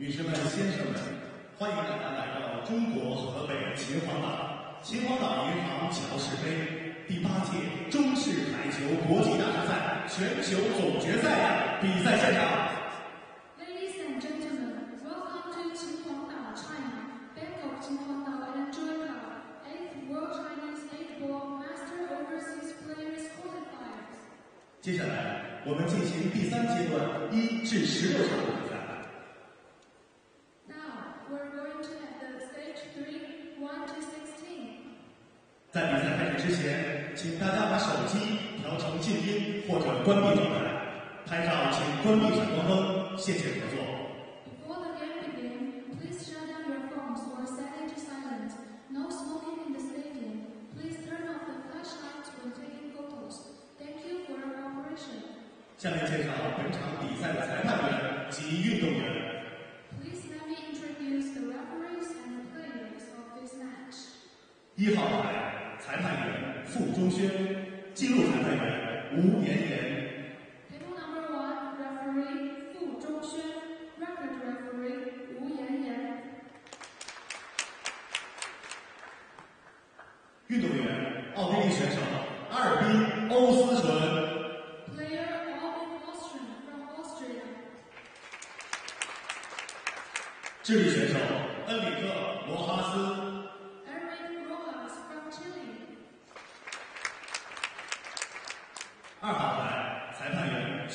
女士们、先生们，欢迎大家来到中国河北秦皇岛秦皇岛银行乔氏杯第八届中式台球国际大师赛全球总决赛比赛现场。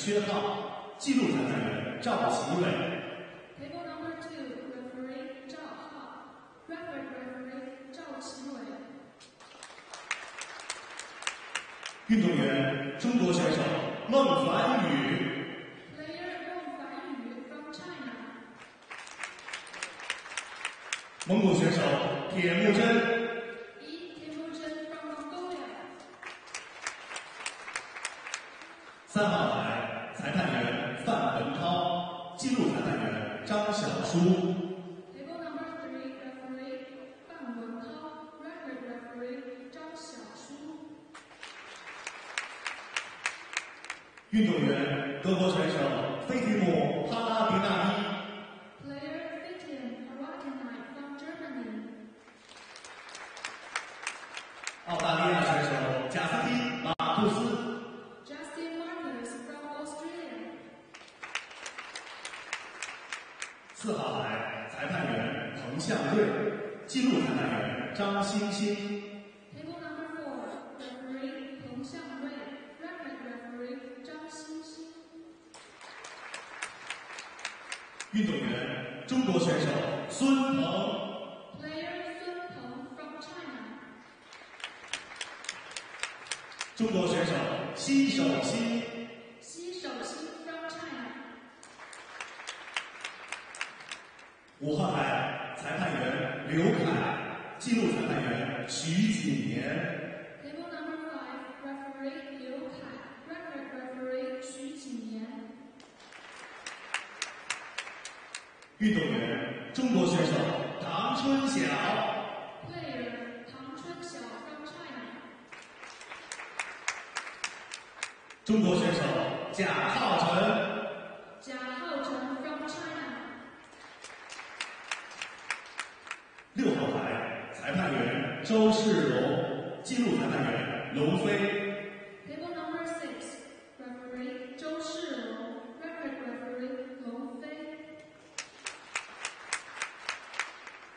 缺号。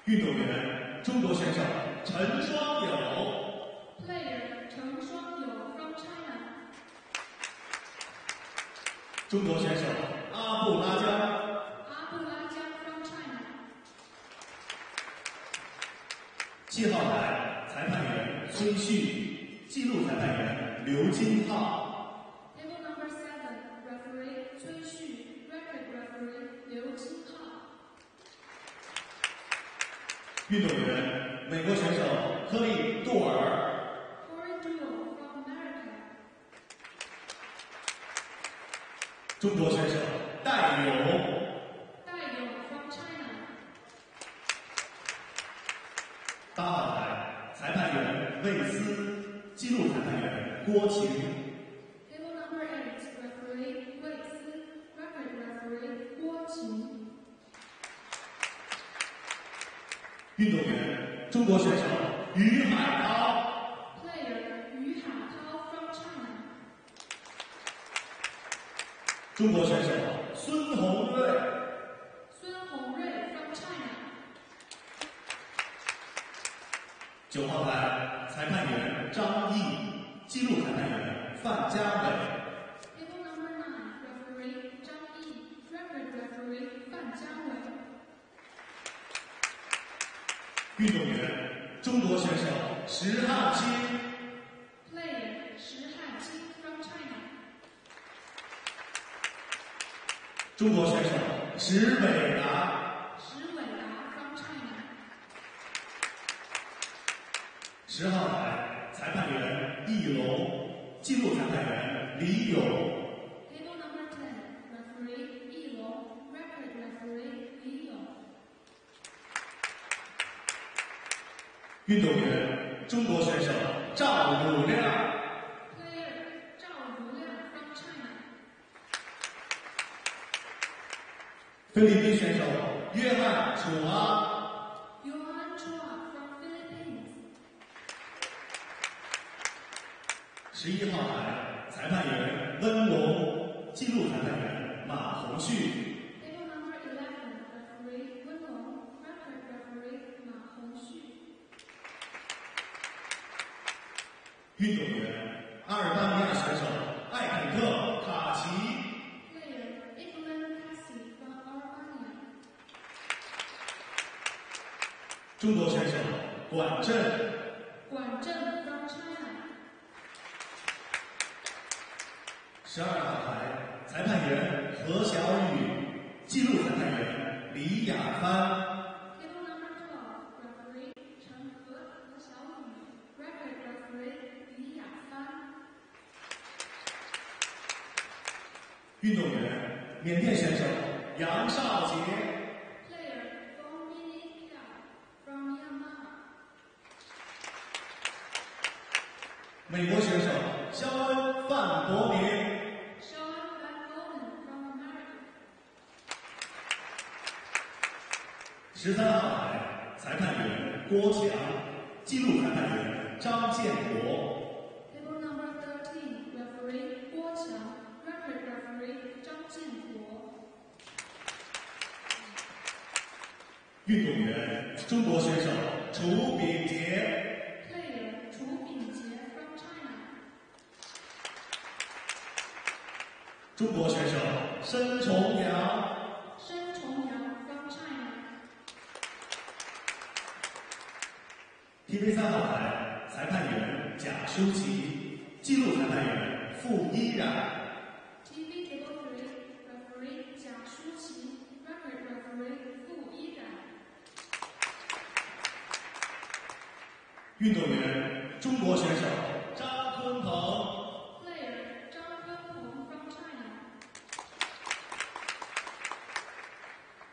运动员。中国选手于海涛，Player 于海涛 from China。中国选手孙红瑞，孙红瑞 from China。九号台裁判员张毅，记录裁判员范佳伟。十美。中国选手管震运动员，中国选手张坤鹏。Player 张鲲鹏 from China。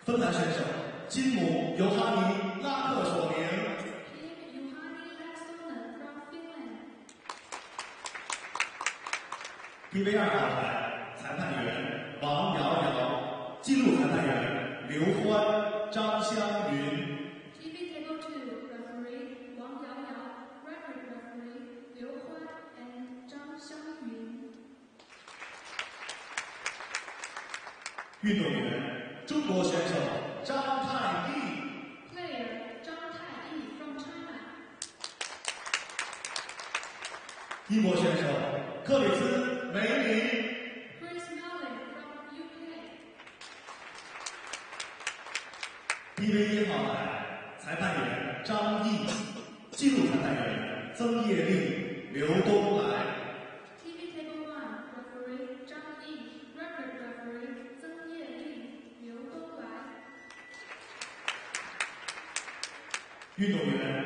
芬兰选手金姆尤哈尼拉克索明。Kim Yuhani l a s o n e n from Finland。V。运动员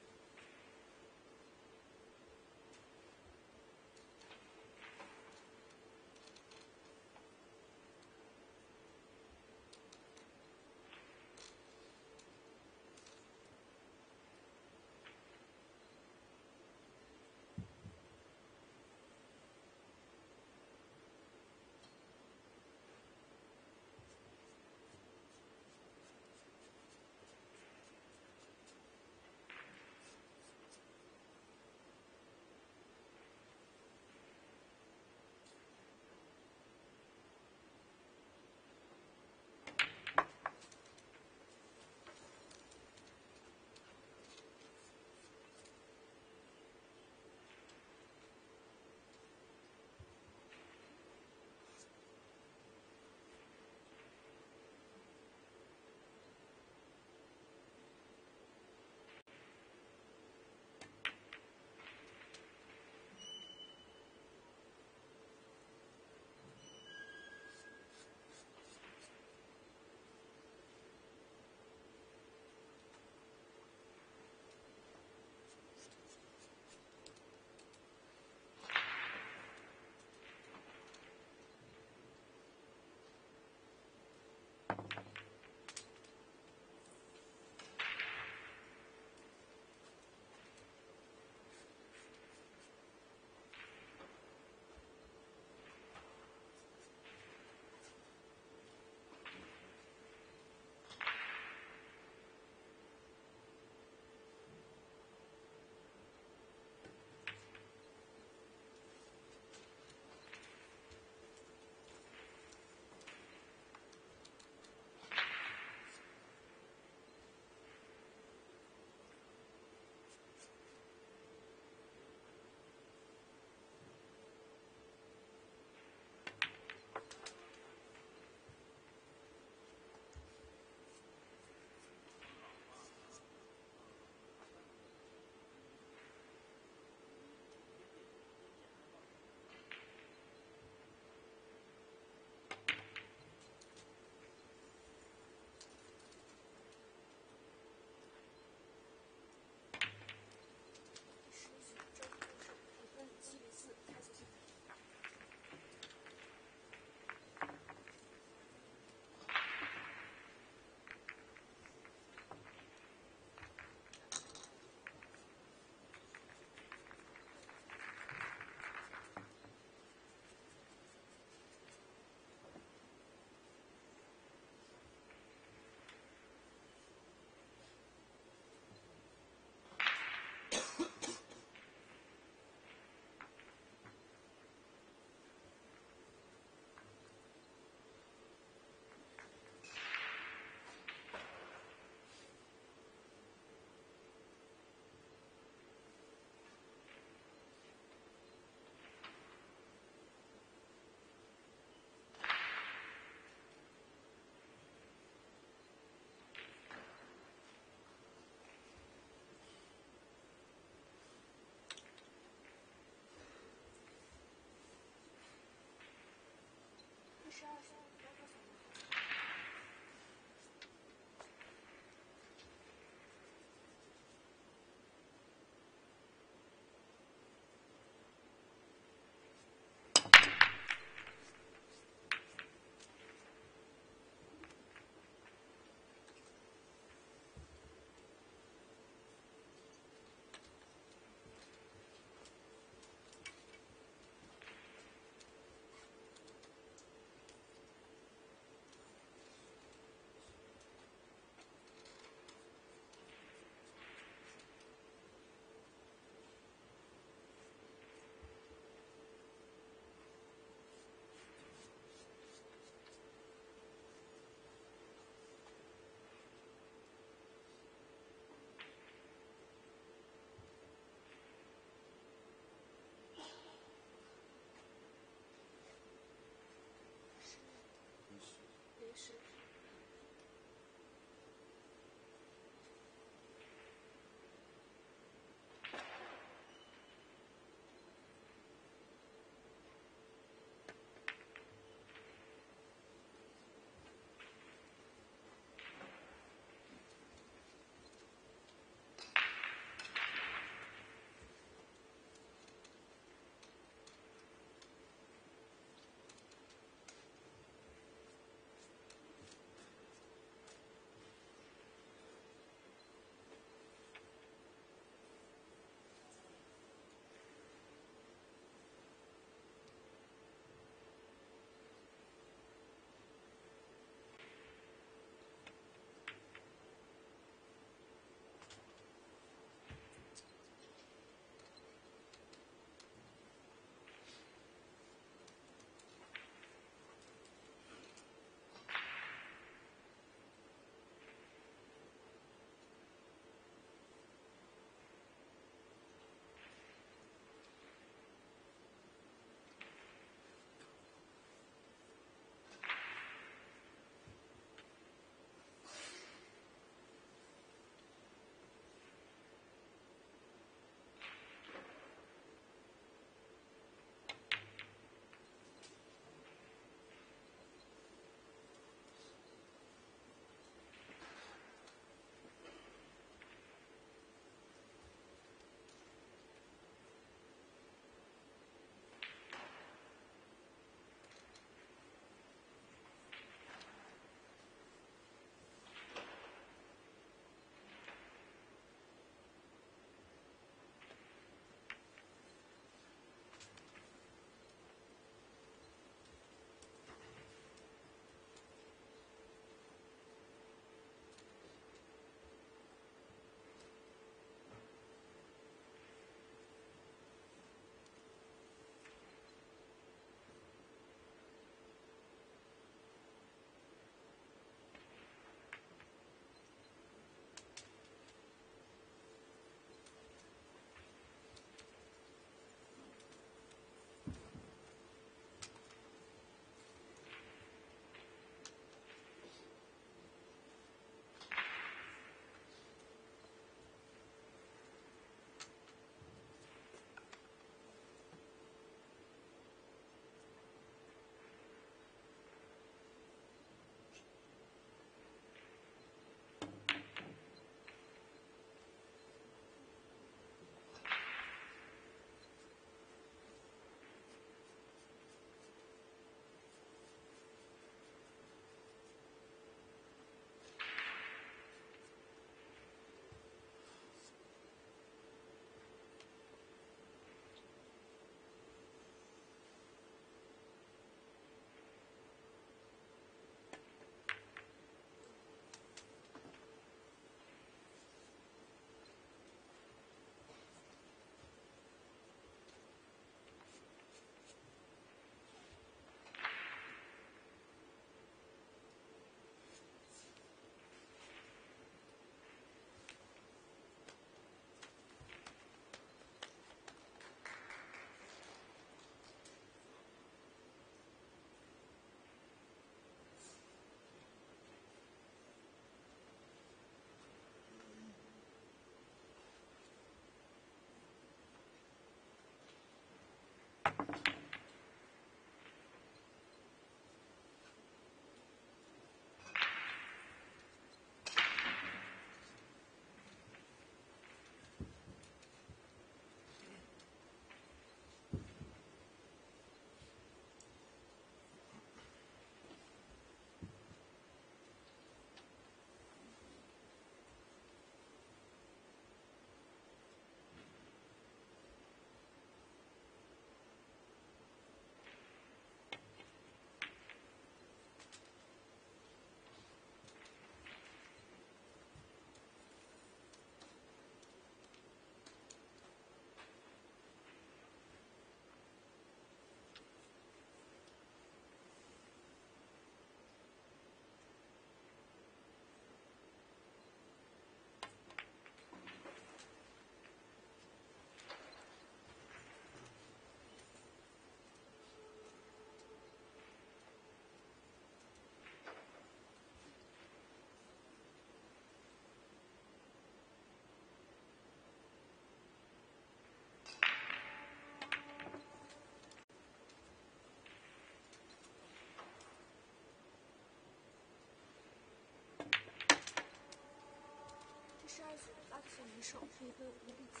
这一首飞奔个我的记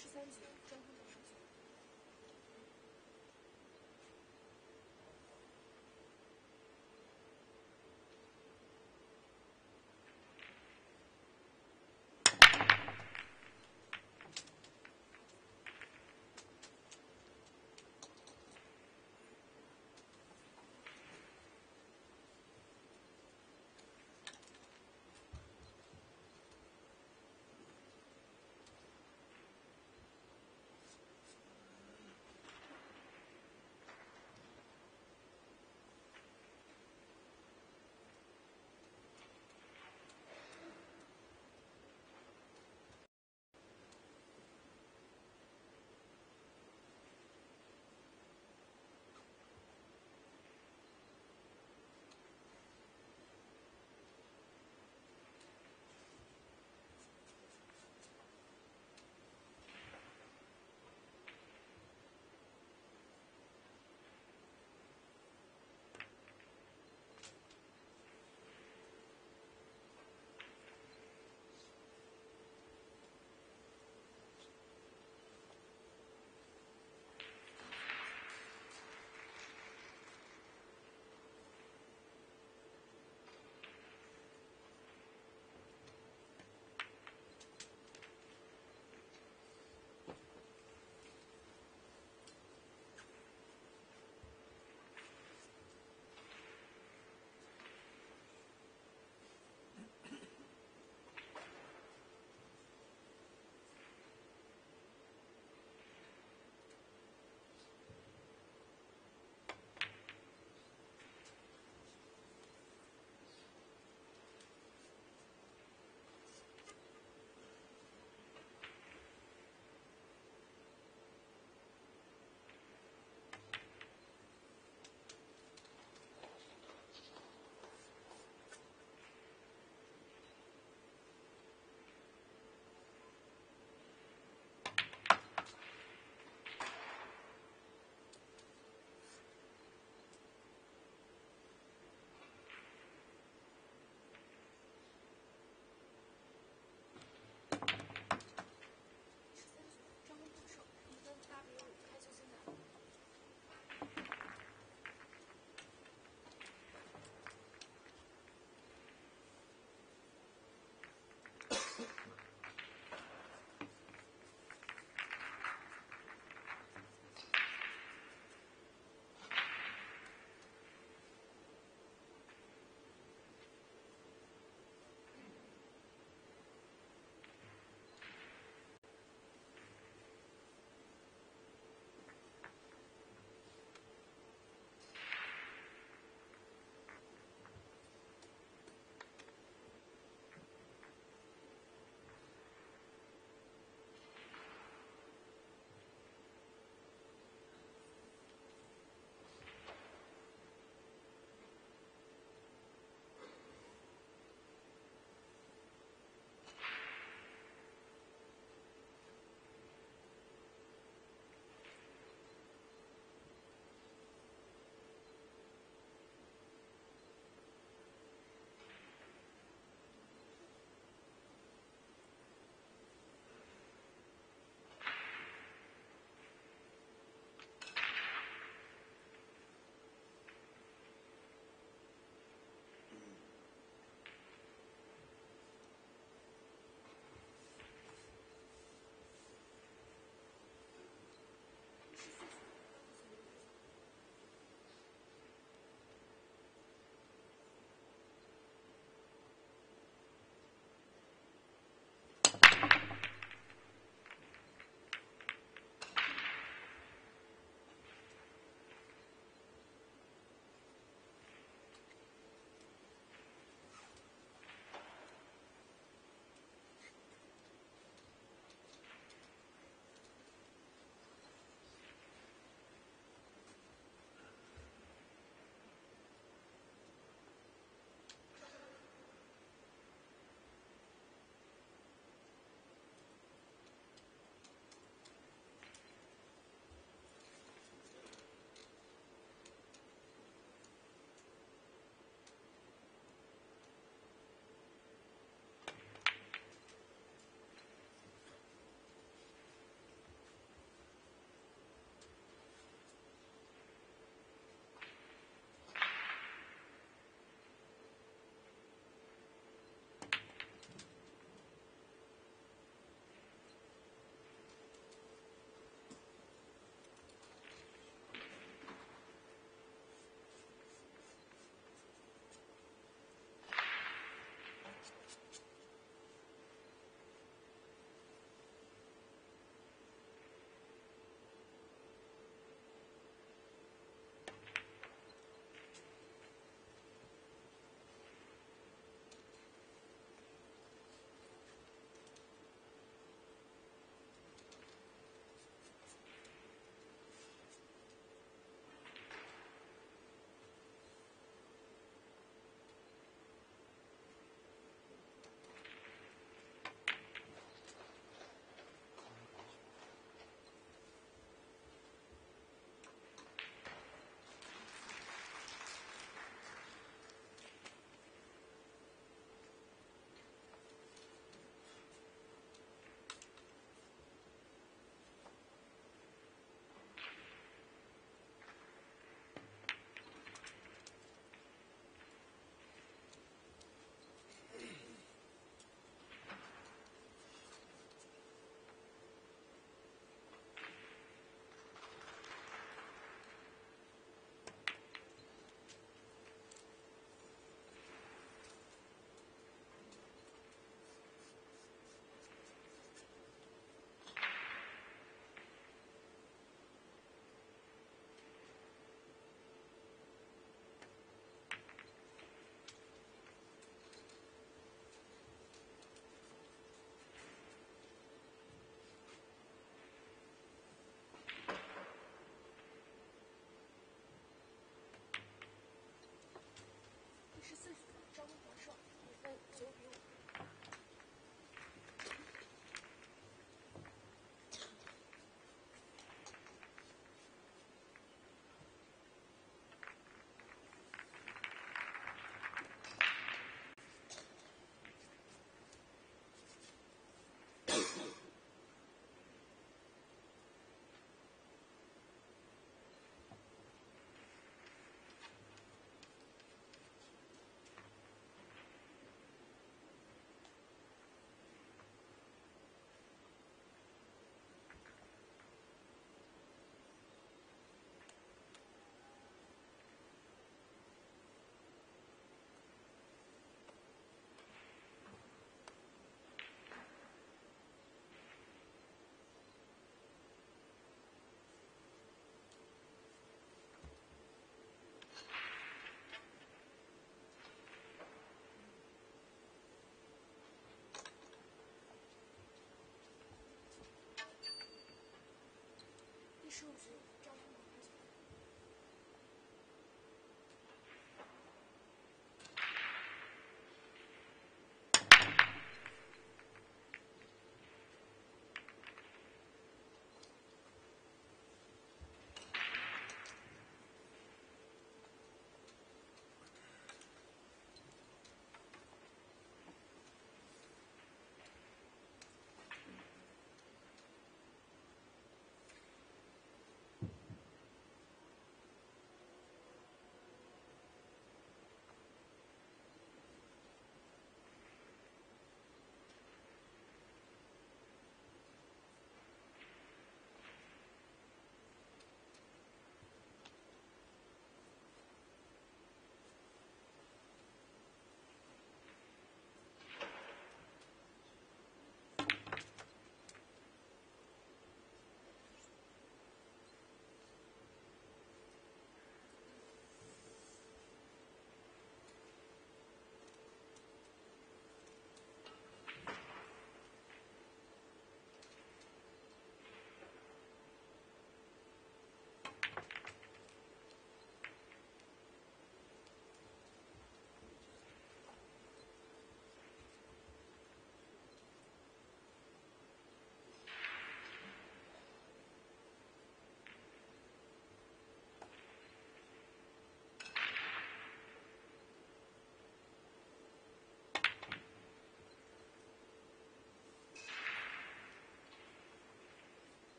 十三级数字。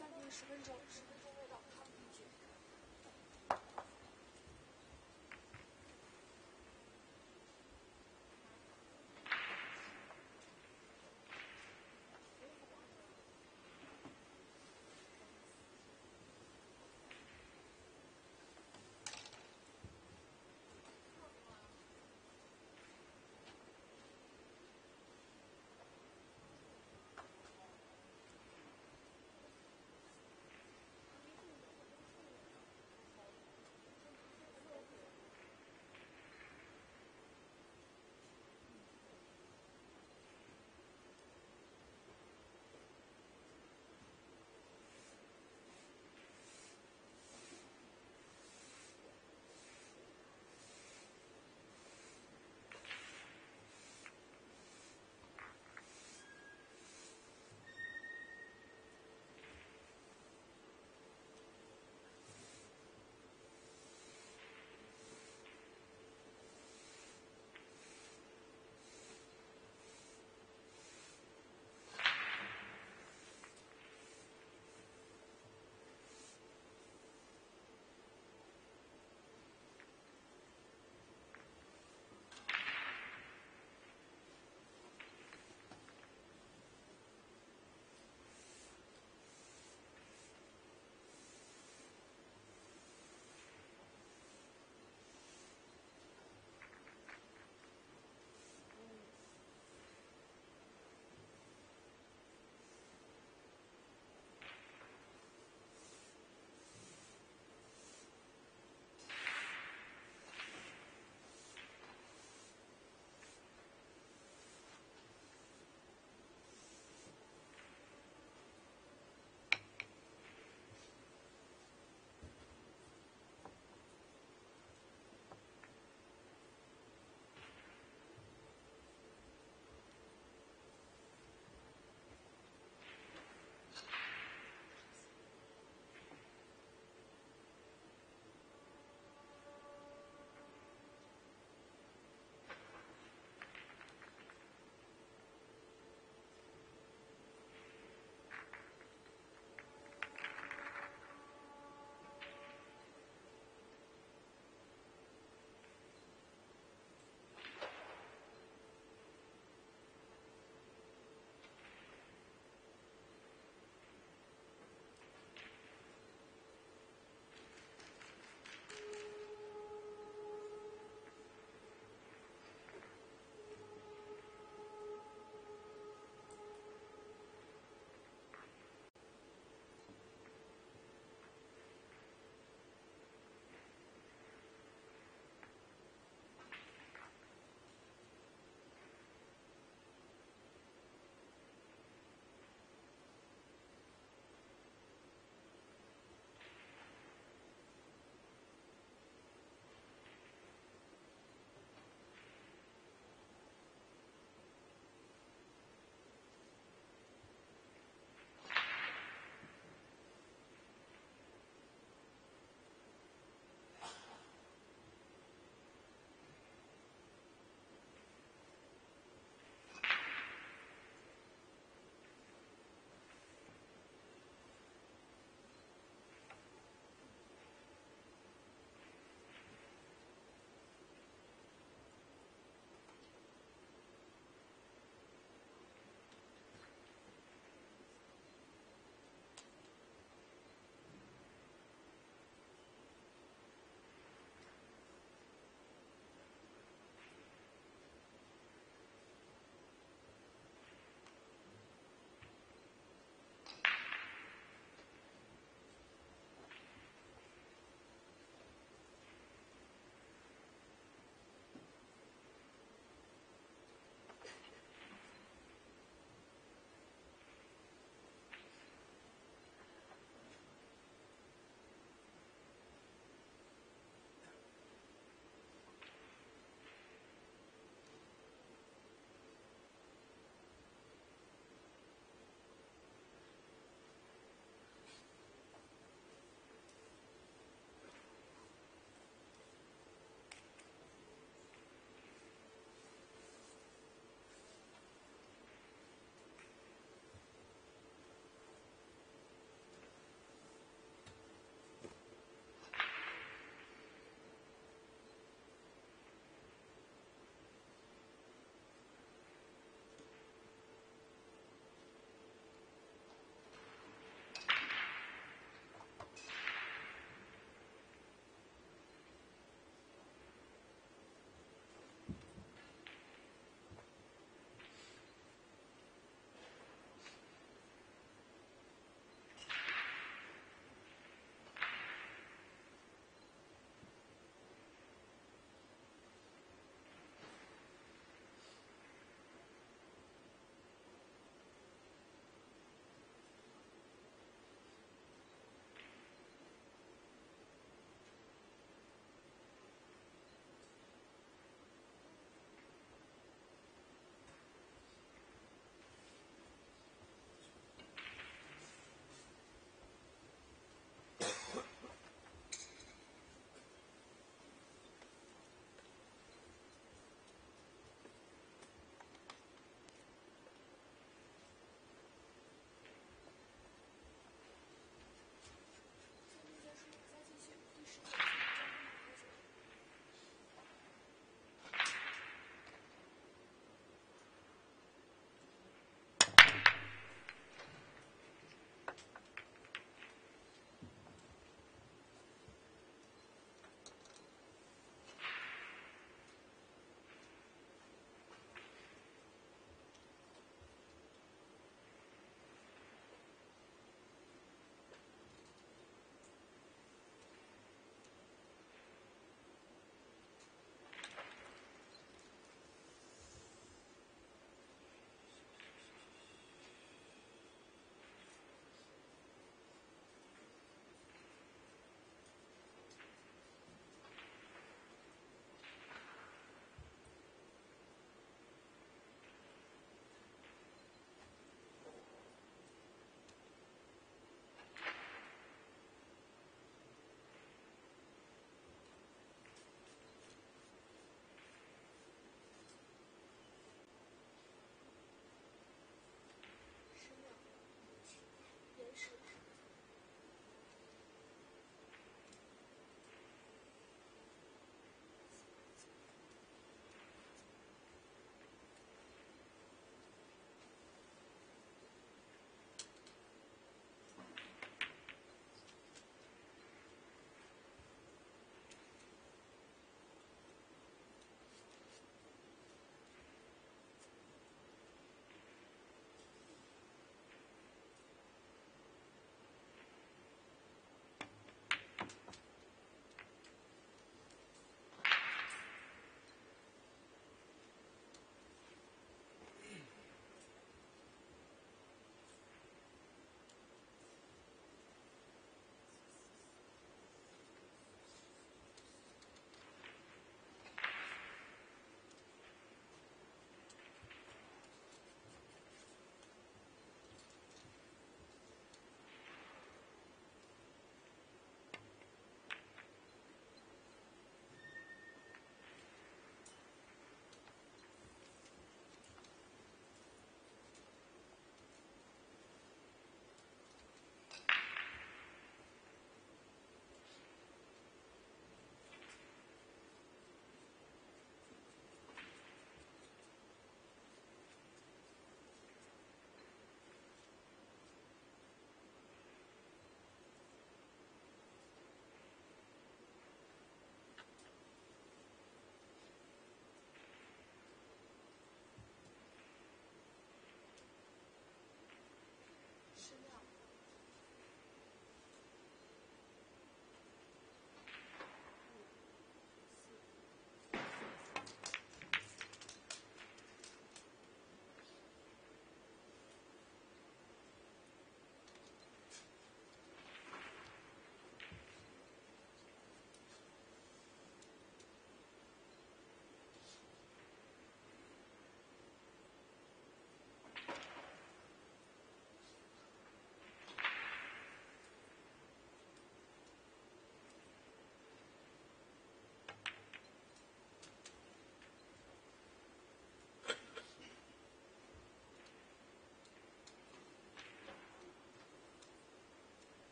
暂停十分钟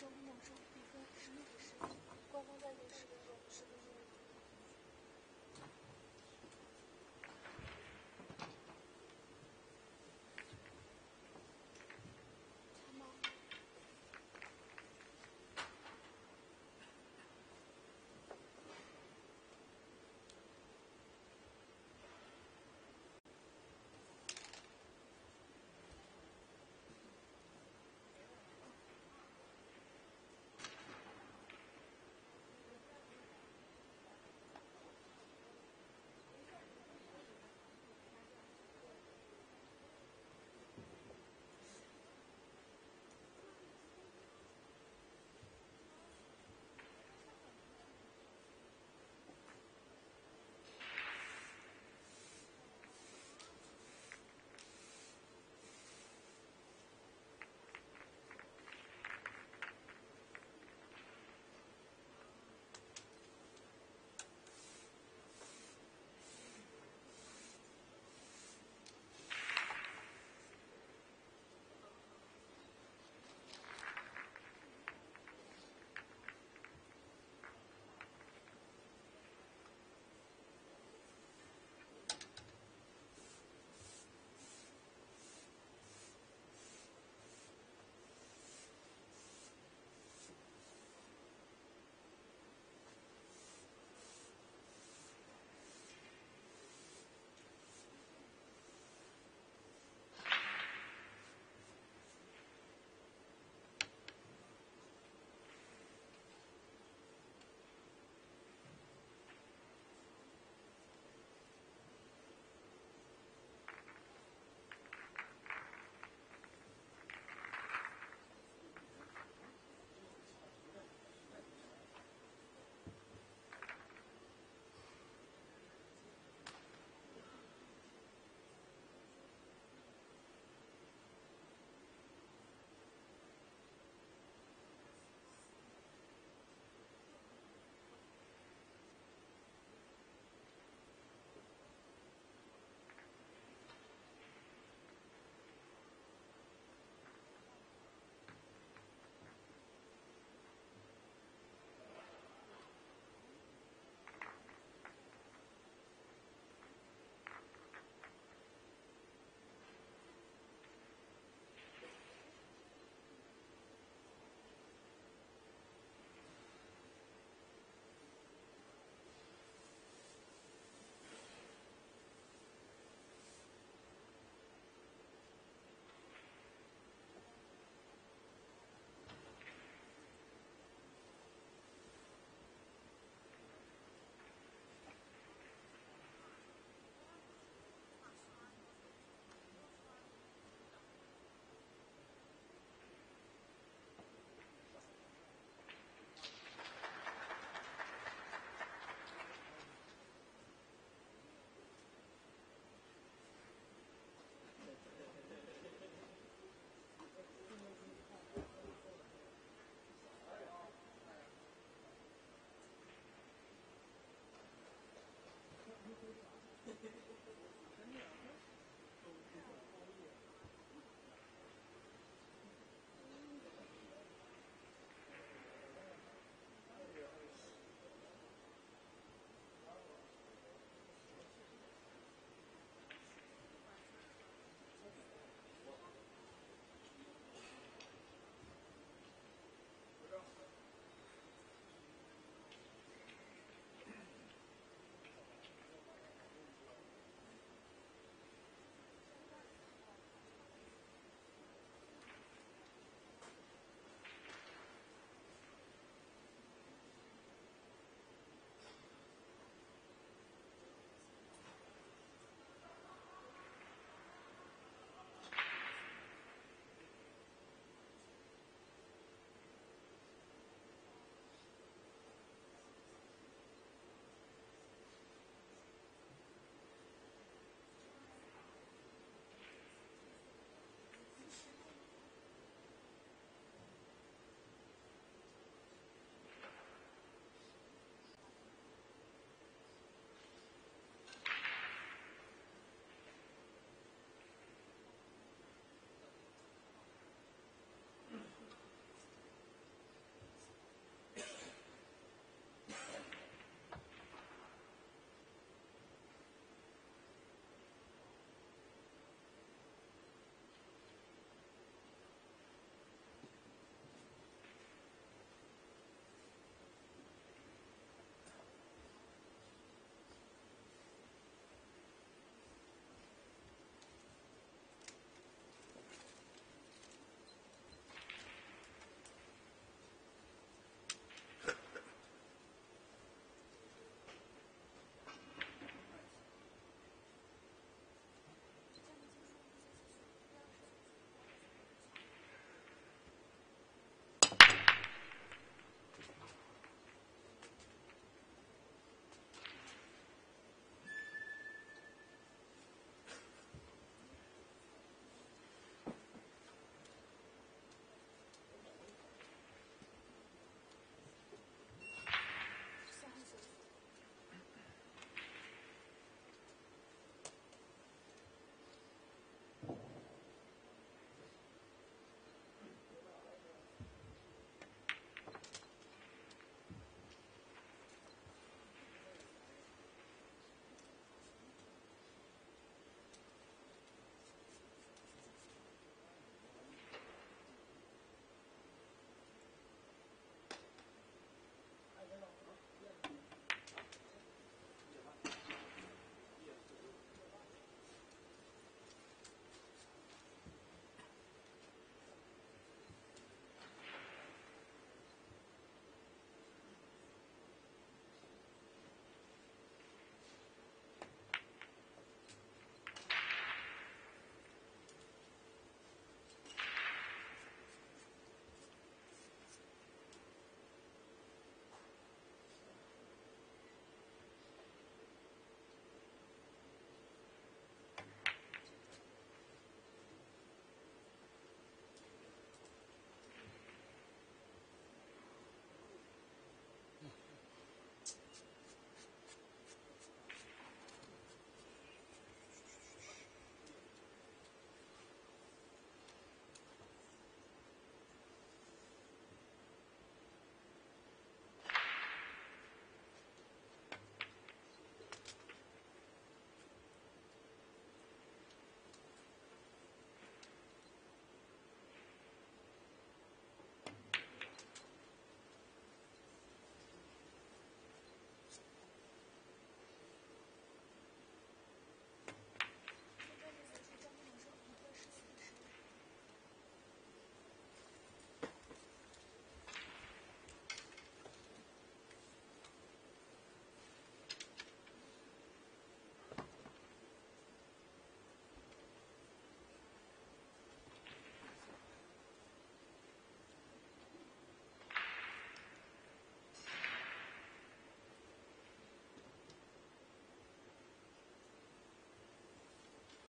周末中